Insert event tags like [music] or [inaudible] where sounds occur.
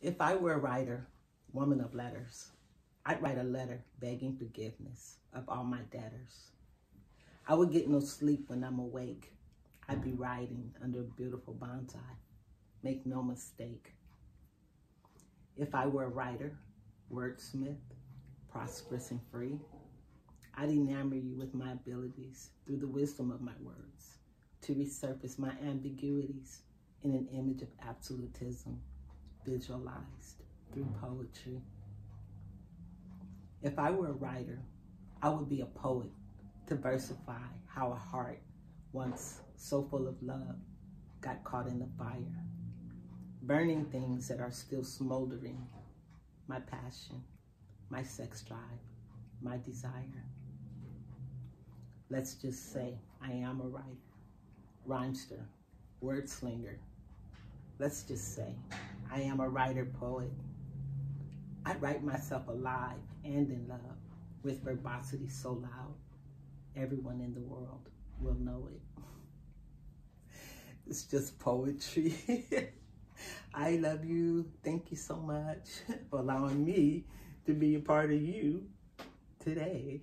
If I were a writer, woman of letters, I'd write a letter begging forgiveness of all my debtors. I would get no sleep when I'm awake. I'd be writing under a beautiful bonsai. Make no mistake. If I were a writer, wordsmith, prosperous and free, I'd enamor you with my abilities through the wisdom of my words to resurface my ambiguities in an image of absolutism visualized through poetry. If I were a writer, I would be a poet to versify how a heart once so full of love got caught in the fire, burning things that are still smoldering, my passion, my sex drive, my desire. Let's just say I am a writer, rhymester, word slinger. Let's just say I am a writer poet. I write myself alive and in love with verbosity so loud, everyone in the world will know it. [laughs] It's just poetry. [laughs] I love you. Thank you so much [laughs] for allowing me to be a part of you today.